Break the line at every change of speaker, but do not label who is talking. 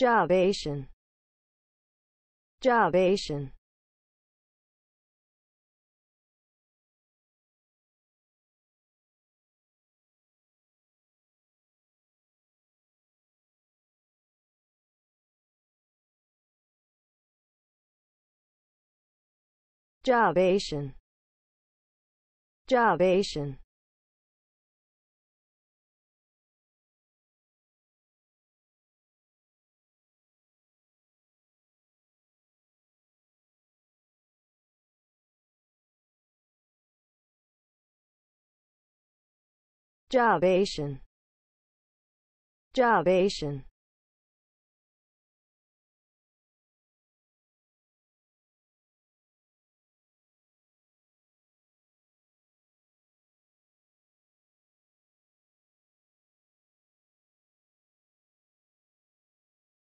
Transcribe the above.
Jobation. Jobation. Jobation. Jobation. Jobation. Jobation.